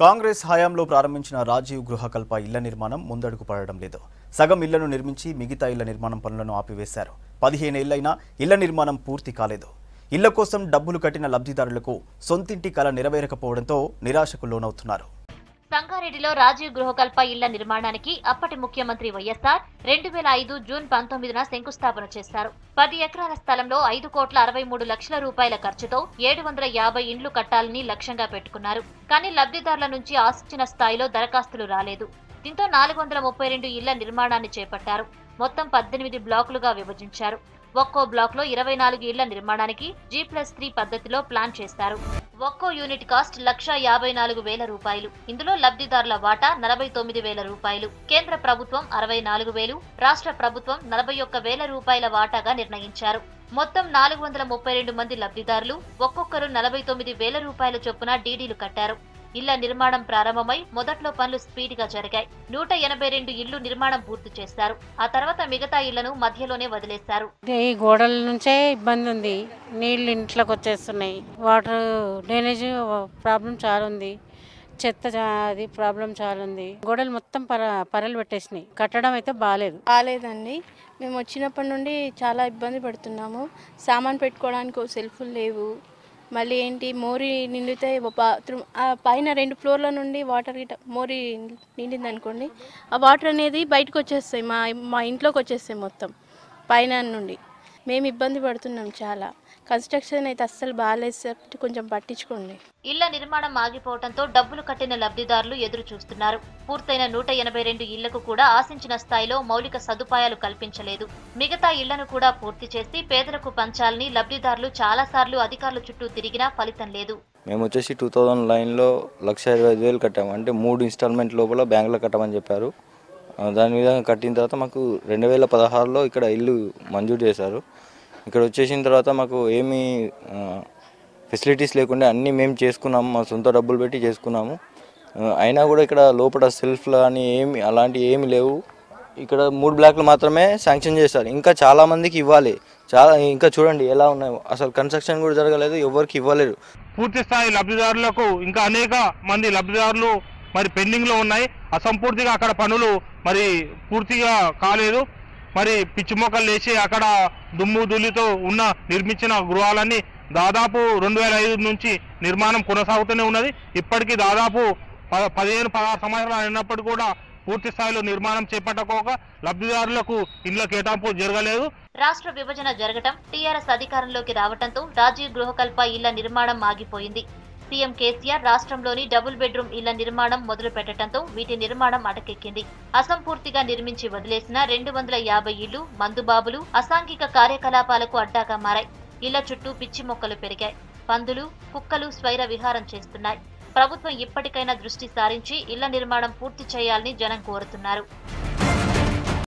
కాంగ్రెస్ హయాంలో ప్రారంభించిన రాజీవ్ గృహకల్ప ఇళ్ళ నిర్మాణం ముందడుగు పడడం లేదు. సగం ఇళ్ళను నిర్మించి మిగతా ఇళ్ళ నిర్మాణం పనులను ఆపివేశారు. పదిహేనేళ్ళైనా ఇళ్ళ నిర్మాణం పూర్తి కాలేదు. ఇళ్ళ కోసం డబ్బులు కట్టిన లబ్ధిదారులకు సొంతింటి కల నెరవేరకపోవడంతో నిరాశకు లోనవుతున్నారు. సంగారెడ్డిలో రాజీవ్ గృహకల్ప ఇళ్ళ నిర్మాణానికి అప్పటి ముఖ్యమంత్రి వైఎస్ఆర్ రెండు వేల ఐదు జూన్ పంతొమ్మిదిన శంకుస్థాపన చేశారు. పది ఎకరాల స్థలంలో ఐదు కోట్ల అరవై మూడు లక్షల రూపాయల ఖర్చుతో ఏడు వందల యాభై ఇండ్లు కట్టాలని లక్ష్యంగా పెట్టుకున్నారు. కానీ లబ్ధిదారుల నుంచి ఆశించిన స్థాయిలో దరఖాస్తులు రాలేదు. దీంతో నాలుగు వందల ముప్పై రెండు ఇళ్ళ నిర్మాణాన్ని చేపట్టారు. మొత్తం పద్దెనిమిది బ్లాకులుగా విభజించారు. ఒక్కో బ్లాక్లో ఇరవై నాలుగు ఇళ్ళ నిర్మాణానికి జీ ప్లస్ త్రీ పద్ధతిలో ప్లాన్ చేస్తారు. ఒక్కో యూనిట్ కాస్ట్ లక్ష యాభై నాలుగు వేల రూపాయలు. ఇందులో లబ్ధిదారుల వాటా నలభై తొమ్మిది వేల రూపాయలు. కేంద్ర ప్రభుత్వం అరవై నాలుగు వేలు రాష్ట్ర ప్రభుత్వం నలభై ఒక్క వేల రూపాయల వాటాగా నిర్ణయించారు. మొత్తం నాలుగు వందల ముప్పై రెండు మంది లబ్ధిదారులు ఒక్కొక్కరు నలభై తొమ్మిది వేల రూపాయల చొప్పున డీడీలు కట్టారు. ఇళ్ళ నిర్మాణం ప్రారంభమై మొదట్లో పనులు స్పీడ్గా జరిగాయి. నూట ఎనభై రెండు ఇళ్ళు నిర్మాణం పూర్తి చేశారు. ఆ తర్వాత మిగతా ఇళ్ళను మధ్యలోనే వదిలేశారు. ఈ గోడల నుంచే ఇబ్బంది ఉంది. నీళ్ళు ఇంట్లోకి వచ్చేస్తున్నాయి. వాటర్ డ్రైనేజ్ ప్రాబ్లం చాలా ఉంది. చెత్త అది ప్రాబ్లం చాలా ఉంది. గోడలు మొత్తం పర పరలు పెట్టేసినాయి. కట్టడం అయితే బాగాలేదు బాగాలేదండి మేము వచ్చినప్పటి నుండి చాలా ఇబ్బంది పడుతున్నాము. సామాన్ పెట్టుకోవడానికి ఓ సెల్ఫ్లు లేవు. మళ్ళీ ఏంటి మోరి నిండితే బాత్రూమ్ ఆ పైన రెండు ఫ్లోర్ల నుండి వాటర్ గిట్ట మోరి నిండింది అనుకోండి ఆ వాటర్ అనేది బయటకు వచ్చేస్తాయి మా మా ఇంట్లోకి వచ్చేస్తాయి మొత్తం పైన నుండి. మేము ఇబ్బంది పడుతున్నాం చాలా. కన్స్ట్రక్షన్ అయితే అస్సలు బాగాలేదు కొంచెం పట్టించుకోండి. ఇళ్ళ నిర్మాణం ఆగిపోవడంతో డబ్బులు కట్టిన లబ్ధిదారులు ఎదురు చూస్తున్నారు. పూర్తయిన నూట ఎనభై రెండు ఇళ్ళకు కూడా ఆశించిన స్థాయిలో మౌలిక సదుపాయాలు కల్పించలేదు. మిగతా ఇళ్ళను కూడా పూర్తి చేసి పేదలకు పంచాలని లబ్ధిదారులు చాలాసార్లు అధికారుల చుట్టూ తిరిగినా ఫలితం లేదు. మేము వచ్చేసి టూ థౌజండ్ లైన్లో లక్ష ఇరవై ఐదు వేలు కట్టాము. అంటే మూడు ఇన్స్టాల్మెంట్ లోపల బ్యాంకులో కట్టమని చెప్పారు. దాని మీద కట్టిన తర్వాత మాకు రెండు వేల పదహారులో ఇక్కడ ఇల్లు మంజూరు చేశారు. ఇక్కడ వచ్చేసిన తర్వాత మాకు ఏమీ ఫెసిలిటీస్ లేకుండా అన్నీ మేము చేసుకున్నాము మా సొంత డబ్బులు పెట్టి చేసుకున్నాము. అయినా కూడా ఇక్కడ లోపల సెల్ఫ్లు అని ఏమి అలాంటివి ఏమి లేవు. ఇక్కడ మూడు బ్లాక్లు మాత్రమే శాంక్షన్ చేశారు. ఇంకా చాలామందికి ఇవ్వాలి. చాలా ఇంకా చూడండి ఎలా ఉన్నాయి. అసలు కన్స్ట్రక్షన్ కూడా జరగలేదు ఎవరికి ఇవ్వలేరు. పూర్తి స్థాయి లబ్ధిదారులకు ఇంకా అనేక మంది లబ్ధిదారులు మరి పెండింగ్లో ఉన్నాయి. అసంపూర్తిగా అక్కడ పనులు మరి పూర్తిగా కాలేదు. మరి పిచ్చి మొక్కలు లేచి అక్కడ దుమ్ము దుల్లితో ఉన్న నిర్మించిన గృహాలన్నీ దాదాపు రెండు వేల ఐదు నుంచి నిర్మాణం కొనసాగుతూనే ఉన్నది. ఇప్పటికీ దాదాపు పదిహేను పదహారు సంవత్సరాలు అయినప్పటికీ కూడా పూర్తి స్థాయిలో నిర్మాణం చేపట్టకోక లబ్ధిదారులకు ఇండ్ల కేటాయింపు జరగలేదు. రాష్ట్ర విభజన జరగటం టీఆర్ఎస్ అధికారంలోకి రావటంతో రాజీవ్ గృహకల్ప ఇళ్ళ నిర్మాణం ఆగిపోయింది. సీఎం కేసీఆర్ రాష్ట్రంలోని డబుల్ బెడ్రూమ్ ఇళ్ళ నిర్మాణం మొదలు పెట్టడంతో వీటి నిర్మాణం అటకెక్కింది. అసంపూర్తిగా నిర్మించి వదిలేసిన రెండు వందల యాభై ఇళ్ళు మందుబాబులు అసాంఘిక కార్యకలాపాలకు అడ్డాగా మారాయి. ఇళ్ళ చుట్టూ పిచ్చి మొక్కలు పెరిగాయి. పందులు కుక్కలు స్వైర విహారం చేస్తున్నాయి. ప్రభుత్వం ఇప్పటికైనా దృష్టి సారించి ఇళ్ళ నిర్మాణం పూర్తి చేయాలని జనం కోరుతున్నారు.